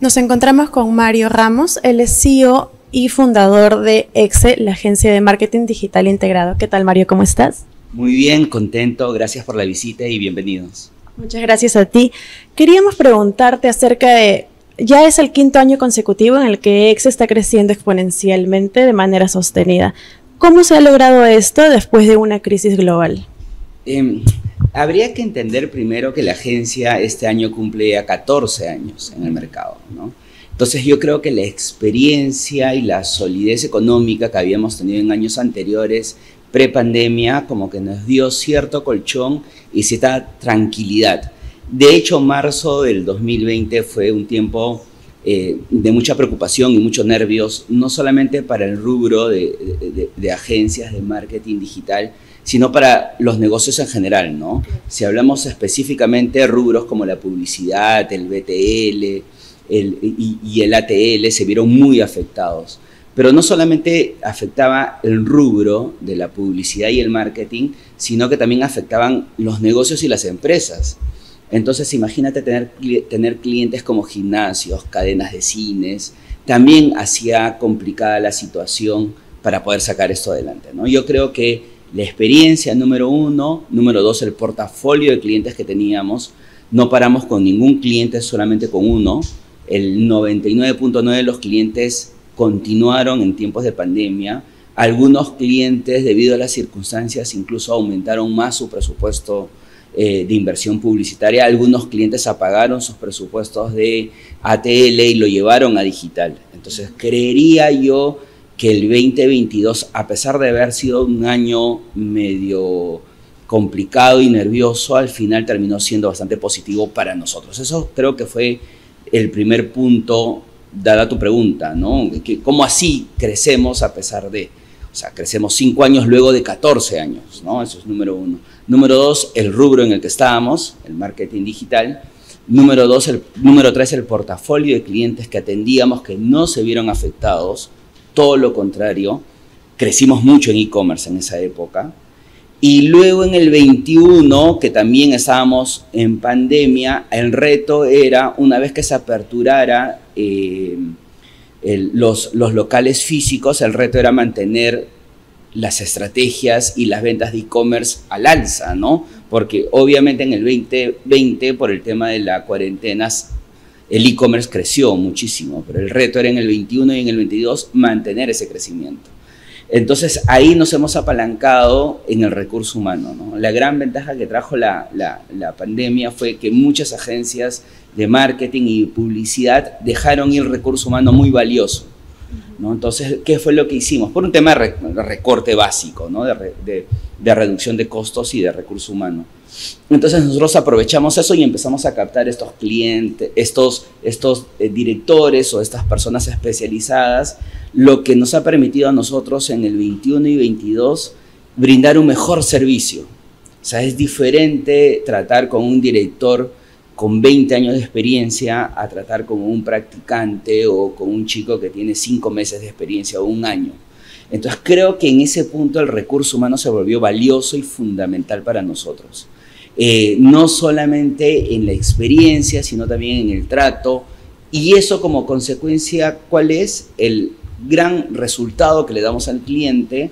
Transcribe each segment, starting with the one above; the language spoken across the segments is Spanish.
Nos encontramos con Mario Ramos, él es CEO y fundador de EXE, la agencia de marketing digital integrado. ¿Qué tal Mario? ¿Cómo estás? Muy bien, contento, gracias por la visita y bienvenidos. Muchas gracias a ti. Queríamos preguntarte acerca de, ya es el quinto año consecutivo en el que EXE está creciendo exponencialmente de manera sostenida. ¿Cómo se ha logrado esto después de una crisis global? Eh, habría que entender primero que la agencia este año cumple ya 14 años en el mercado, ¿no? Entonces yo creo que la experiencia y la solidez económica que habíamos tenido en años anteriores, pre-pandemia, como que nos dio cierto colchón y cierta tranquilidad. De hecho, marzo del 2020 fue un tiempo eh, de mucha preocupación y muchos nervios, no solamente para el rubro de agencias de marketing digital, sino para los negocios en general, ¿no? Si hablamos específicamente de rubros como la publicidad, el BTL el, y, y, el ATL se vieron muy afectados. Pero no solamente afectaba el rubro de la publicidad y el marketing, sino que también afectaban los negocios y las empresas. Entonces imagínate tener, tener clientes como gimnasios, cadenas de cines, también hacía complicada la situación para poder sacar esto adelante. ¿no? Yo creo que la experiencia, número uno. Número dos, el portafolio de clientes que teníamos. No paramos con ningún cliente, solamente con uno. El 99.9 de los clientes continuaron en tiempos de pandemia. Algunos clientes, debido a las circunstancias, incluso aumentaron más su presupuesto eh, de inversión publicitaria. Algunos clientes apagaron sus presupuestos de ATL y lo llevaron a digital. Entonces, creería yo que el 2022, a pesar de haber sido un año medio complicado y nervioso, al final terminó siendo bastante positivo para nosotros. Eso creo que fue el primer punto, dada tu pregunta, ¿no? ¿Cómo así crecemos a pesar de, o sea, crecemos cinco años luego de 14 años, ¿no? Eso es número uno. Número dos, el rubro en el que estábamos, el marketing digital. Número dos, el, número tres, el portafolio de clientes que atendíamos que no se vieron afectados todo lo contrario, crecimos mucho en e-commerce en esa época. Y luego en el 21, que también estábamos en pandemia, el reto era, una vez que se aperturara eh, los, los locales físicos, el reto era mantener las estrategias y las ventas de e-commerce al alza, ¿no? Porque obviamente en el 2020, por el tema de la cuarentena, el e-commerce creció muchísimo, pero el reto era en el 21 y en el 22 mantener ese crecimiento. Entonces ahí nos hemos apalancado en el recurso humano. ¿no? La gran ventaja que trajo la, la, pandemia fue que muchas agencias de marketing y publicidad dejaron ir recurso humano muy valioso. Entonces, ¿qué fue lo que hicimos? Por un tema de recorte básico, ¿no? de, de reducción de costos y de recurso humano entonces nosotros aprovechamos eso y empezamos a captar estos clientes, estos, estos eh, directores o estas personas especializadas, lo que nos ha permitido a nosotros en el 21 y 22 brindar un mejor servicio. O sea, es diferente tratar con un director con 20 años de experiencia a tratar con un practicante o con un chico que tiene 5 meses de experiencia o un año. Entonces creo que en ese punto el recurso humano se volvió valioso y fundamental para nosotros. Eh, no solamente en la experiencia, sino también en el trato. Y eso como consecuencia, ¿cuál es el gran resultado que le damos al cliente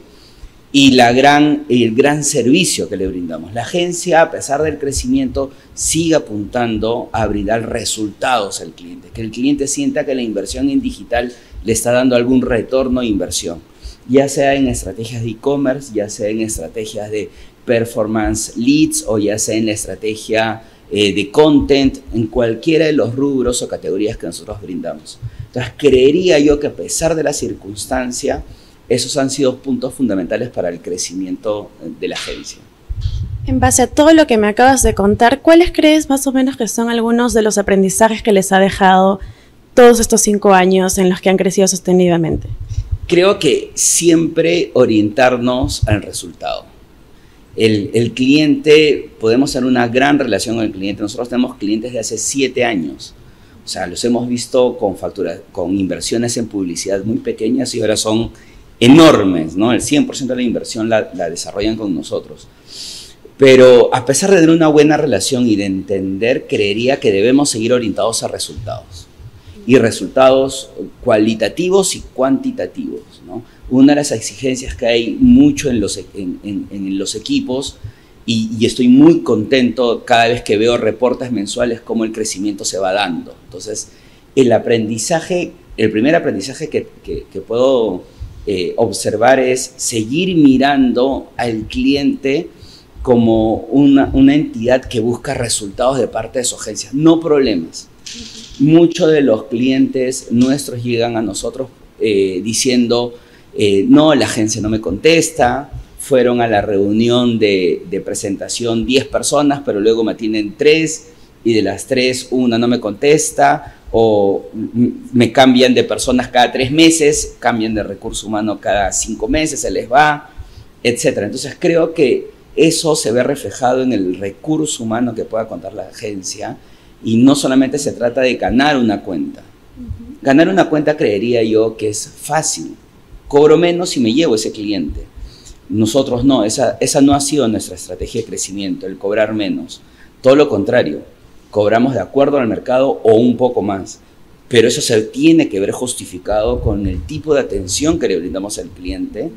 y la gran, el gran servicio que le brindamos? La agencia, a pesar del crecimiento, sigue apuntando a brindar resultados al cliente, que el cliente sienta que la inversión en digital le está dando algún retorno de inversión ya sea en estrategias de e-commerce, ya sea en estrategias de performance leads o ya sea en la estrategia eh, de content, en cualquiera de los rubros o categorías que nosotros brindamos. Entonces, creería yo que a pesar de la circunstancia, esos han sido puntos fundamentales para el crecimiento de la agencia. En base a todo lo que me acabas de contar, ¿cuáles crees más o menos que son algunos de los aprendizajes que les ha dejado todos estos cinco años en los que han crecido sostenidamente? Creo que siempre orientarnos al resultado el, cliente, podemos tener una gran relación con el cliente. Nosotros tenemos clientes de hace siete años. O sea, los hemos visto con, factura, con inversiones en publicidad muy pequeñas y ahora son enormes, ¿no? El 100% de la inversión la desarrollan con nosotros. Pero a pesar de tener una buena relación y de entender, creería que debemos seguir orientados a resultados. y resultados cualitativos y cuantitativos. Una de las exigencias que hay mucho en los, en, los equipos, y, estoy muy contento cada vez que veo reportes mensuales cómo el crecimiento se va dando. Entonces, el aprendizaje, el primer aprendizaje que, puedo eh, observar es seguir mirando al cliente como una, una entidad que busca resultados de parte de su agencia, no problemas. Muchos de los clientes nuestros llegan a nosotros eh, diciendo, eh, no, la agencia no me contesta, fueron a la reunión de, presentación 10 personas, pero luego me atienden 3 y de las 3 una no me contesta, o me cambian de personas cada 3 meses, cambian de recurso humano cada 5 meses, se les va, etc. Entonces creo que eso se ve reflejado en el recurso humano que pueda contar la agencia y no solamente se trata de ganar una cuenta. Ganar una cuenta creería yo que es fácil. Cobro menos y me llevo ese cliente. Nosotros no, esa, esa no ha sido nuestra estrategia de crecimiento, el cobrar menos. Todo lo contrario, cobramos de acuerdo al mercado o un poco más. Pero eso se tiene que ver justificado con el tipo de atención que le brindamos al cliente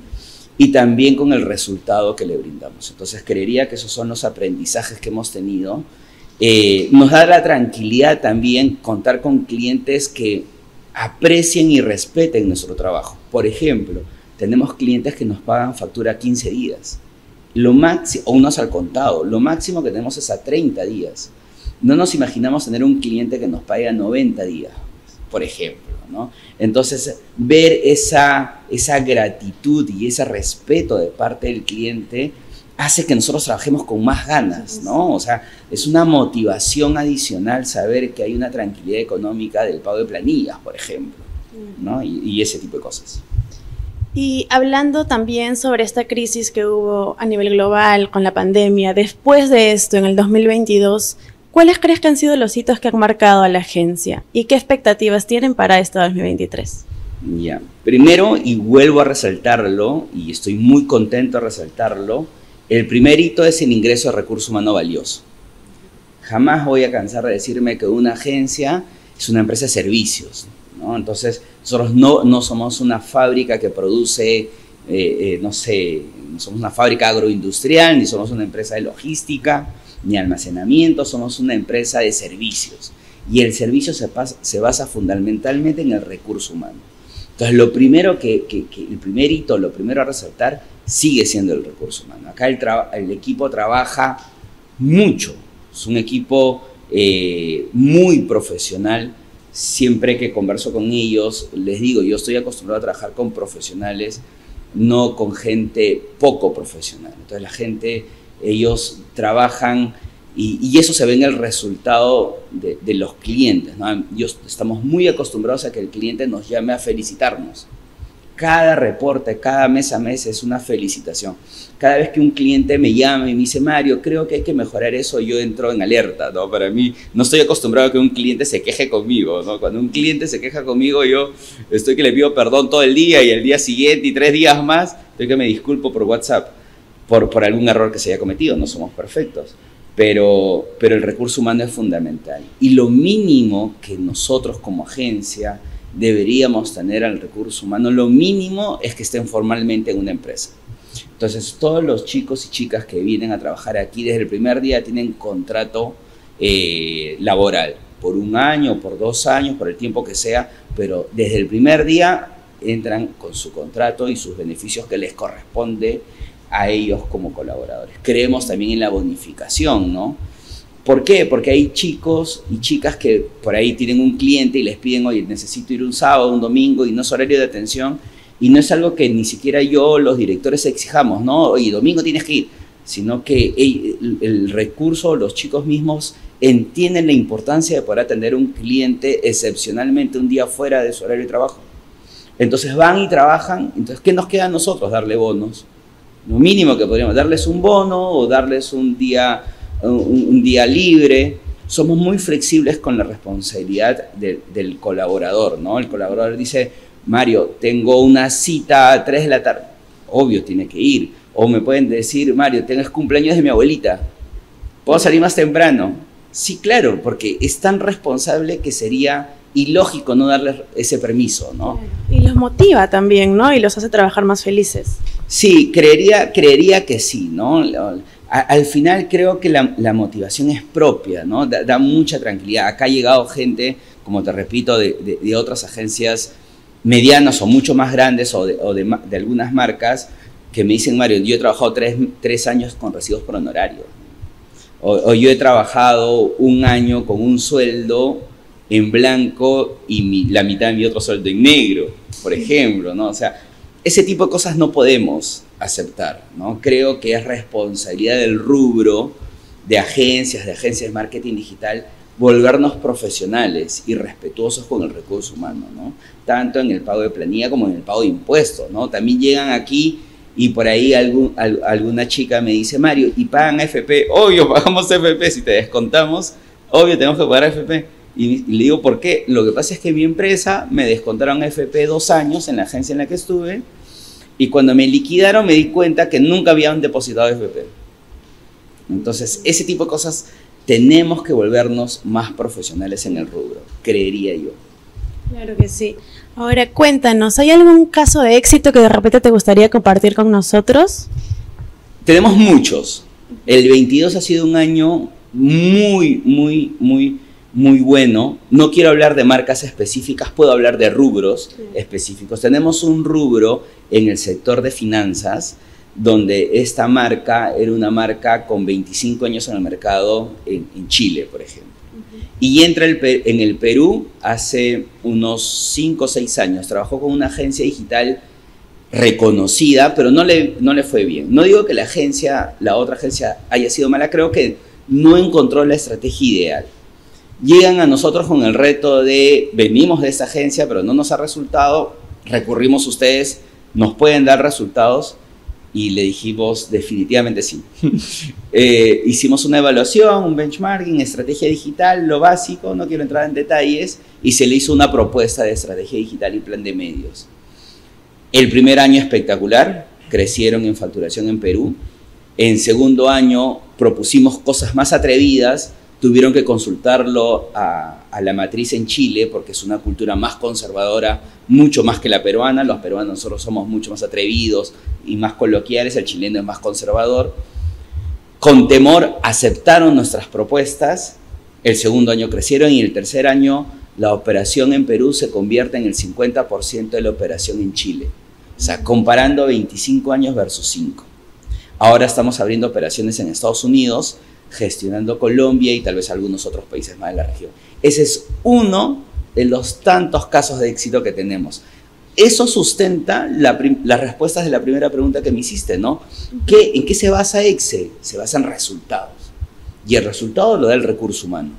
y también con el resultado que le brindamos. Entonces creería que esos son los aprendizajes que hemos tenido eh, nos da la tranquilidad también contar con clientes que aprecien y respeten nuestro trabajo. Por ejemplo, tenemos clientes que nos pagan factura a 15 días, lo o unos al contado, lo máximo que tenemos es a 30 días. No nos imaginamos tener un cliente que nos pague a 90 días, por ejemplo. ¿no? Entonces, ver esa, esa gratitud y ese respeto de parte del cliente hace que nosotros trabajemos con más ganas, ¿no? O sea, es una motivación adicional saber que hay una tranquilidad económica del pago de planillas, por ejemplo, ¿no? Y, ese tipo de cosas. Y hablando también sobre esta crisis que hubo a nivel global con la pandemia, después de esto, en el 2022, ¿cuáles crees que han sido los hitos que han marcado a la agencia y qué expectativas tienen para este 2023? Ya, primero, y vuelvo a resaltarlo, y estoy muy contento de resaltarlo, el primer hito es el ingreso de recurso humano valioso. Jamás voy a cansar de decirme que una agencia es una empresa de servicios. ¿no? Entonces, nosotros no, no somos una fábrica que produce, eh, eh, no sé, no somos una fábrica agroindustrial, ni somos una empresa de logística, ni almacenamiento, somos una empresa de servicios. Y el servicio se, se basa fundamentalmente en el recurso humano. Entonces, lo primero que, el primer hito, lo primero a resaltar, sigue siendo el recurso humano. Acá el, el equipo trabaja mucho, es un equipo eh, muy profesional. Siempre que converso con ellos, les digo, yo estoy acostumbrado a trabajar con profesionales, no con gente poco profesional. Entonces la gente, ellos trabajan y, eso se ve en el resultado de, los clientes. ¿no? estamos muy acostumbrados a que el cliente nos llame a felicitarnos. Cada reporte, cada mes a mes es una felicitación. Cada vez que un cliente me llama y me dice, Mario, creo que hay que mejorar eso, yo entro en alerta. ¿no? Para mí, no estoy acostumbrado a que un cliente se queje conmigo. ¿no? Cuando un cliente se queja conmigo, yo estoy que le pido perdón todo el día y el día siguiente y tres días más, estoy que me disculpo por WhatsApp por, por algún error que se haya cometido. No somos perfectos pero, pero el recurso humano es fundamental. Y lo mínimo que nosotros como agencia deberíamos tener al recurso humano, lo mínimo es que estén formalmente en una empresa. Entonces, todos los chicos y chicas que vienen a trabajar aquí desde el primer día tienen contrato eh, laboral, por un año, por dos años, por el tiempo que sea, pero desde el primer día entran con su contrato y sus beneficios que les corresponde a ellos como colaboradores. Creemos también en la bonificación, ¿no? ¿Por qué? Porque hay chicos y chicas que por ahí tienen un cliente y les piden, oye, necesito ir un sábado, un domingo y no es horario de atención. Y no es algo que ni siquiera yo, los directores, exijamos, ¿no? Oye, domingo tienes que ir. Sino que el, recurso, los chicos mismos entienden la importancia de poder atender un cliente excepcionalmente un día fuera de su horario de trabajo. Entonces van y trabajan. Entonces, ¿qué nos queda a nosotros? Darle bonos lo mínimo que podríamos darles un bono o darles un día, un, día libre. Somos muy flexibles con la responsabilidad del colaborador, ¿no? El colaborador dice, Mario, tengo una cita a 3 de la tarde. Obvio, tiene que ir. O me pueden decir, Mario, tengo cumpleaños de mi abuelita. ¿Puedo salir más temprano? Sí, claro, porque es tan responsable que sería ilógico no darles ese permiso, ¿no? Los motiva también, ¿no? Y los hace trabajar más felices. Sí, creería, creería que sí, ¿no? al final creo que la, motivación es propia, ¿no? Da, mucha tranquilidad. Acá ha llegado gente, como te repito, de, otras agencias medianas o mucho más grandes o, de, algunas marcas que me dicen, Mario, yo he trabajado tres, años con recibos por honorario. O, yo he trabajado un año con un sueldo en blanco y la mitad de mi otro sueldo en negro, por ejemplo, ¿no? O sea, ese tipo de cosas no podemos aceptar, ¿no? Creo que es responsabilidad del rubro de agencias, de agencias de marketing digital, volvernos profesionales y respetuosos con el recurso humano, ¿no? Tanto en el pago de planilla como en el pago de impuestos, ¿no? También llegan aquí y por ahí algún, alguna chica me dice, Mario, ¿y pagan FP? Obvio, pagamos FP, si te descontamos, obvio tenemos que pagar FP. Y, le digo, ¿por qué? Lo que pasa es que mi empresa me descontaron FP dos años en la agencia en la que estuve y cuando me liquidaron me di cuenta que nunca habían depositado FP. Entonces, ese tipo de cosas tenemos que volvernos más profesionales en el rubro, creería yo. Claro que sí. Ahora cuéntanos, ¿hay algún caso de éxito que de repente te gustaría compartir con nosotros? Tenemos muchos. El 22 ha sido un año muy, muy, muy muy bueno. No quiero hablar de marcas específicas, puedo hablar de rubros específicos. Tenemos un rubro en el sector de finanzas, donde esta marca era una marca con 25 años en el mercado en, Chile, por ejemplo. Y entra en el Perú hace unos 5 o 6 años. Trabajó con una agencia digital reconocida, pero no le, no le fue bien. No digo que la agencia, la otra agencia haya sido mala, creo que no encontró la estrategia ideal llegan a nosotros con el reto de venimos de esa agencia, pero no nos ha resultado, recurrimos a ustedes, nos pueden dar resultados y le dijimos definitivamente sí. Eh, hicimos una evaluación, un benchmarking, estrategia digital, lo básico, no quiero entrar en detalles, y se le hizo una propuesta de estrategia digital y plan de medios. El primer año espectacular, crecieron en facturación en Perú. En segundo año propusimos cosas más atrevidas, tuvieron que consultarlo a, la matriz en Chile porque es una cultura más conservadora, mucho más que la peruana. Los peruanos nosotros somos mucho más atrevidos y más coloquiales, el chileno es más conservador. Con temor aceptaron nuestras propuestas, el segundo año crecieron y el tercer año la operación en Perú se convierte en el 50% de la operación en Chile. O sea, comparando 25 años versus 5. Ahora estamos abriendo operaciones en Estados Unidos gestionando Colombia y tal vez algunos otros países más de la región. Ese es uno de los tantos casos de éxito que tenemos. Eso sustenta las respuestas de la primera pregunta que me hiciste, ¿no? ¿Qué, ¿En qué se basa Excel? Se basa en resultados. Y el resultado lo da el recurso humano.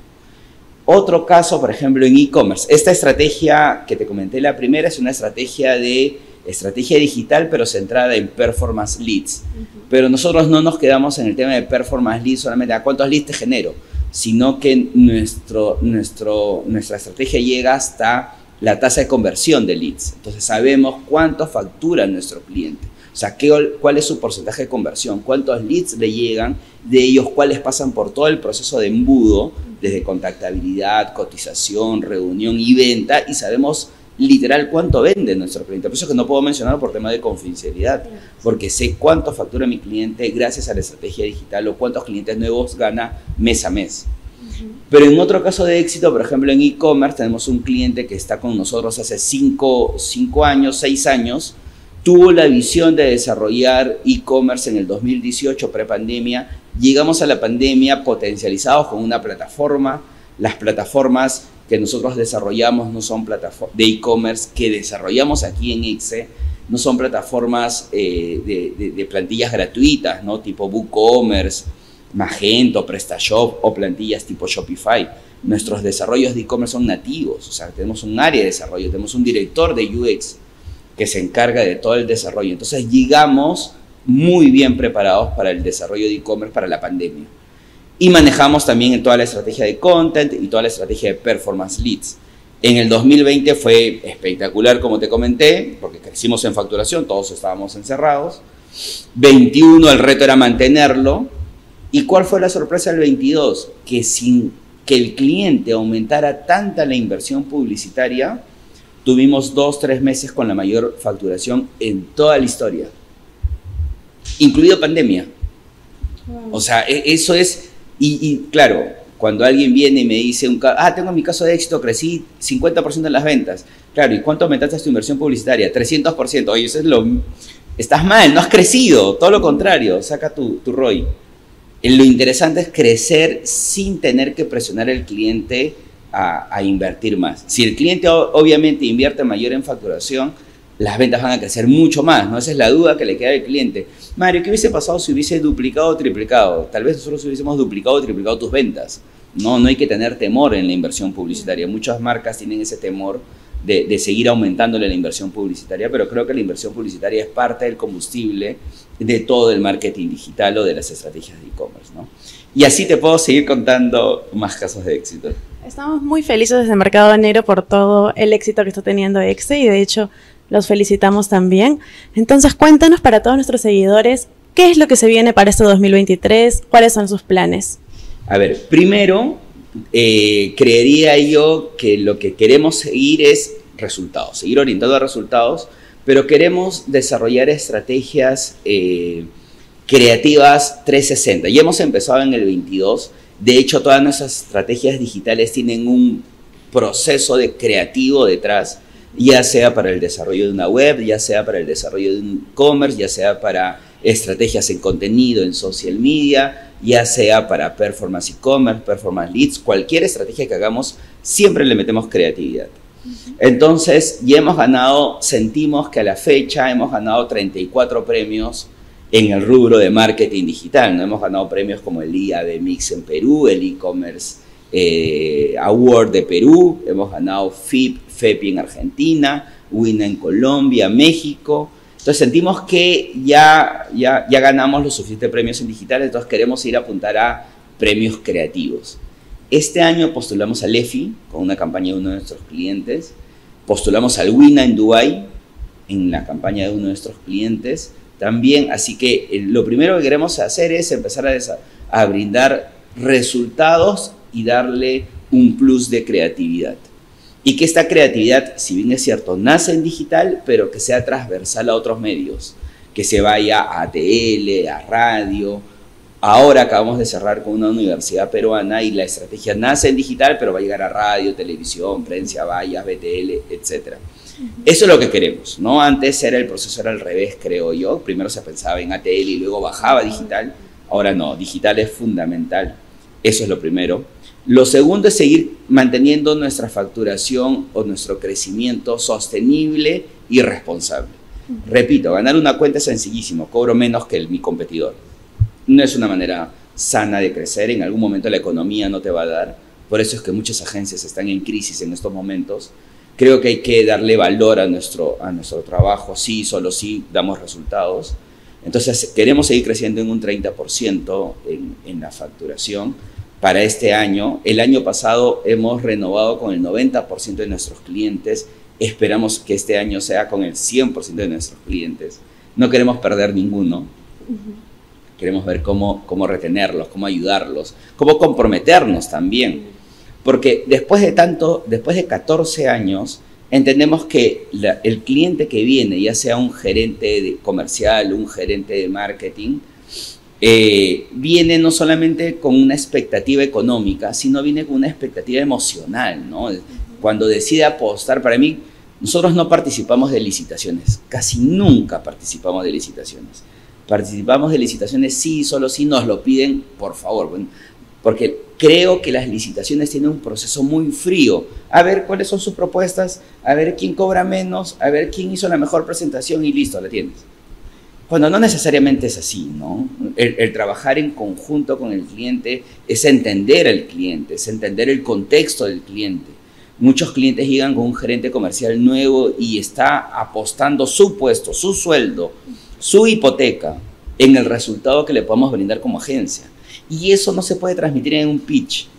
Otro caso, por ejemplo, en e-commerce. Esta estrategia que te comenté la primera es una estrategia de estrategia digital, pero centrada en performance leads. Pero nosotros no nos quedamos en el tema de performance leads solamente a cuántos leads te genero, sino que nuestro, nuestro, nuestra estrategia llega hasta la tasa de conversión de leads. Entonces sabemos cuánto factura nuestro cliente. O sea, ¿qué, cuál es su porcentaje de conversión, cuántos leads le llegan, de ellos cuáles pasan por todo el proceso de embudo, desde contactabilidad, cotización, reunión y venta, y sabemos literal cuánto vende nuestro cliente. Por eso es que no puedo mencionarlo por tema de confidencialidad, porque sé cuánto factura mi cliente gracias a la estrategia digital o cuántos clientes nuevos gana mes a mes. Pero en otro caso de éxito, por ejemplo en e-commerce, tenemos un cliente que está con nosotros hace 5 años, 6 años, tuvo la visión de desarrollar e-commerce en el 2018, prepandemia. Llegamos a la pandemia potencializados con una plataforma. Las plataformas que nosotros desarrollamos no son plataformas de e-commerce que desarrollamos aquí en ICE, no son plataformas eh, de, plantillas gratuitas, ¿no? tipo WooCommerce, Magento, PrestaShop o plantillas tipo Shopify. Nuestros desarrollos de e-commerce son nativos, o sea, tenemos un área de desarrollo, tenemos un director de UX que se encarga de todo el desarrollo. Entonces llegamos muy bien preparados para el desarrollo de e-commerce para la pandemia y manejamos también toda la estrategia de content y toda la estrategia de performance leads. En el 2020 fue espectacular, como te comenté, porque crecimos en facturación, todos estábamos encerrados. 21 el reto era mantenerlo. ¿Y cuál fue la sorpresa del 22? Que, sin, que el cliente aumentara tanta la inversión publicitaria, tuvimos dos, tres meses con la mayor facturación en toda la historia, incluido pandemia. O sea, e, eso es, y, claro, cuando alguien viene y me dice, ah, tengo mi caso de éxito, crecí 50% en las ventas. Claro, ¿y cuánto aumentaste tu inversión publicitaria? 300%. Oye, eso es lo... Estás mal, no has crecido, todo lo contrario, saca tu, tu ROI. Lo interesante es crecer sin tener que presionar al cliente a, invertir más. Si el cliente obviamente invierte mayor en facturación, las ventas van a crecer mucho más, ¿no? Esa es la duda que le queda al cliente. Mario, ¿qué hubiese pasado si hubiese duplicado o triplicado? Tal vez nosotros hubiésemos duplicado o triplicado tus ventas. No, no hay que tener temor en la inversión publicitaria. Muchas marcas tienen ese temor de, seguir aumentándole la inversión publicitaria, pero creo que la inversión publicitaria es parte del combustible de todo el marketing digital o de las estrategias de e-commerce. ¿no? Y así te puedo seguir contando más casos de éxito. Estamos muy felices desde Mercado Negro por todo el éxito que está teniendo EXE y de hecho los felicitamos también. Entonces cuéntanos para todos nuestros seguidores qué es lo que se viene para este 2023, cuáles son sus planes. A ver, primero, eh, creería yo que lo que queremos seguir es resultados, seguir orientado a resultados, pero queremos desarrollar estrategias eh, creativas 360. Ya hemos empezado en el 22 de hecho, todas nuestras estrategias digitales tienen un proceso de creativo detrás, ya sea para el desarrollo de una web, ya sea para el desarrollo de un e-commerce, ya sea para estrategias en contenido en social media, ya sea para performance e-commerce, performance leads, cualquier estrategia que hagamos, siempre le metemos creatividad. Entonces, ya hemos ganado, sentimos que a la fecha hemos ganado 34 premios en el rubro de marketing digital. ¿no? Hemos ganado premios como el de Mix en Perú, el e-commerce eh, Award de Perú, hemos ganado FIP, FEPI en Argentina, WINA en Colombia, México. Entonces sentimos que ya, ya, ya ganamos los suficientes premios en digital, entonces queremos ir a apuntar a premios creativos. Este año postulamos al EFI con una campaña de uno de nuestros clientes, postulamos al WINA en Dubai en la campaña de uno de nuestros clientes, también. Así que eh, lo primero que queremos hacer es empezar a, a brindar resultados y darle un plus de creatividad. Y que esta creatividad, si bien es cierto, nace en digital, pero que sea transversal a otros medios, que se vaya a ATL, a radio. Ahora acabamos de cerrar con una universidad peruana y la estrategia nace en digital, pero va a llegar a radio, televisión, prensa, vallas, BTL, etcétera. Eso es lo que queremos, ¿no? Antes era el proceso era al revés, creo yo. Primero se pensaba en ATL y luego bajaba digital. Ahora no, digital es fundamental. Eso es lo primero. Lo segundo es seguir manteniendo nuestra facturación o nuestro crecimiento sostenible y responsable. Repito, ganar una cuenta es sencillísimo, cobro menos que mi competidor. No es una manera sana de crecer, en algún momento la economía no te va a dar. Por eso es que muchas agencias están en crisis en estos momentos, Creo que hay que darle valor a nuestro, a nuestro trabajo, sí, solo sí damos resultados. Entonces, queremos seguir creciendo en un 30% en, en la facturación para este año. El año pasado hemos renovado con el 90% de nuestros clientes. Esperamos que este año sea con el 100% de nuestros clientes. No queremos perder ninguno. Queremos ver cómo, cómo retenerlos, cómo ayudarlos, cómo comprometernos también porque después de tanto, después de 14 años, entendemos que el cliente que viene, ya sea un gerente de comercial, un gerente de marketing, eh, viene no solamente con una expectativa económica, sino viene con una expectativa emocional, ¿no? Cuando decide apostar, para mí, nosotros no participamos de licitaciones, casi nunca participamos de licitaciones. Participamos de licitaciones sí, solo si nos lo piden, por favor porque creo que las licitaciones tienen un proceso muy frío. A ver cuáles son sus propuestas, a ver quién cobra menos, a ver quién hizo la mejor presentación y listo, la tienes. Cuando no necesariamente es así, ¿no? El, trabajar en conjunto con el cliente es entender al cliente, es entender el contexto del cliente. Muchos clientes llegan con un gerente comercial nuevo y está apostando su puesto, su sueldo, su hipoteca en el resultado que le podemos brindar como agencia. Y eso no se puede transmitir en un pitch,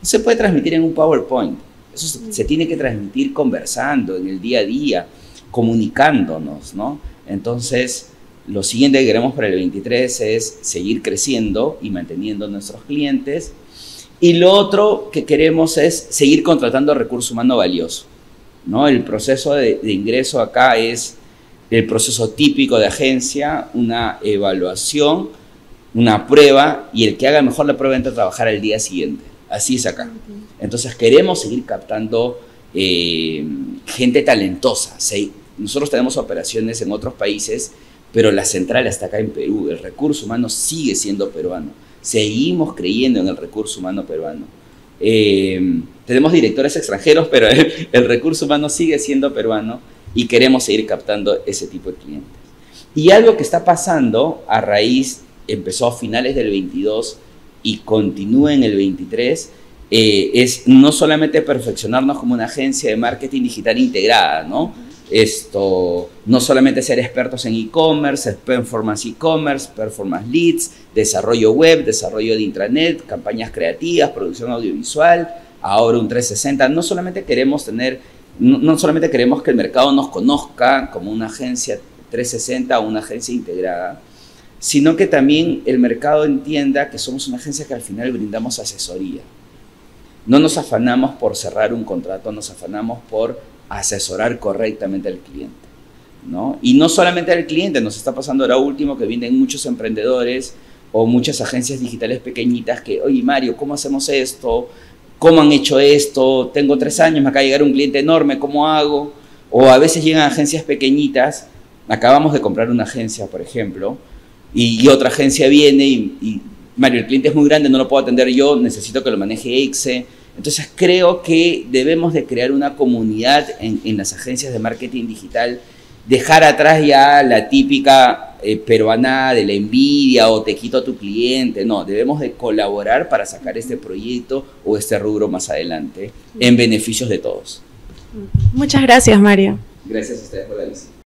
no se puede transmitir en un PowerPoint. Eso se, tiene que transmitir conversando, en el día a día, comunicándonos, ¿no? Entonces, lo siguiente que queremos para el 23 es seguir creciendo y manteniendo nuestros clientes Y lo otro que queremos es seguir contratando recurso humano valioso. ¿no? El proceso de, ingreso acá es el proceso típico de agencia, una evaluación, una prueba y el que haga mejor la prueba entra a trabajar al día siguiente. Así es acá. Entonces queremos seguir captando eh, gente talentosa. Nosotros tenemos operaciones en otros países, pero la central está acá en Perú. El recurso humano sigue siendo peruano. Seguimos creyendo en el recurso humano peruano. Eh, tenemos directores extranjeros, pero el, recurso humano sigue siendo peruano y queremos seguir captando ese tipo de clientes. Y algo que está pasando a raíz, empezó a finales del 22 y continúa en el 23, eh, es no solamente perfeccionarnos como una agencia de marketing digital integrada, ¿no? Esto, no solamente ser expertos en e-commerce, performance e-commerce, performance leads, desarrollo web, desarrollo de intranet, campañas creativas, producción audiovisual, ahora un 360. No solamente queremos tener, no, solamente queremos que el mercado nos conozca como una agencia 360 o una agencia integrada, sino que también el mercado entienda que somos una agencia que al final brindamos asesoría. No nos afanamos por cerrar un contrato, nos afanamos por asesorar correctamente al cliente. ¿no? Y no solamente al cliente, nos está pasando ahora último que vienen muchos emprendedores o muchas agencias digitales pequeñitas que, oye Mario, ¿cómo hacemos esto? ¿Cómo han hecho esto? Tengo tres años, me acaba de llegar un cliente enorme, ¿cómo hago? O a veces llegan agencias pequeñitas, acabamos de comprar una agencia, por ejemplo, y, otra agencia viene y Mario, el cliente es muy grande, no lo puedo atender yo, necesito que lo maneje EXE. Entonces creo que debemos de crear una comunidad en, las agencias de marketing digital, dejar atrás ya la típica eh, peruana de la envidia o te quito a tu cliente, no, debemos de colaborar para sacar este proyecto o este rubro más adelante en beneficios de todos. Muchas gracias, Mario. Gracias a ustedes por la visita.